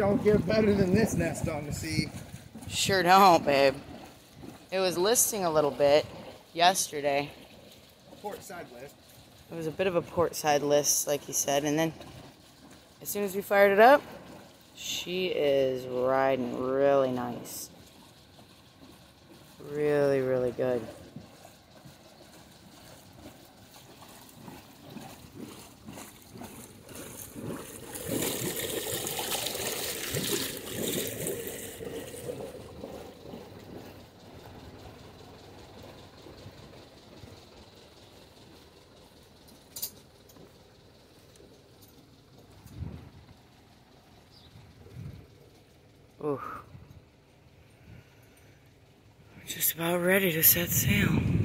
don't get better than this nest on the sea. Sure don't, babe. It was listing a little bit yesterday. Port side list. It was a bit of a port side list, like you said, and then as soon as we fired it up, she is riding really nice. Really, really good. Ooh. Just about ready to set sail.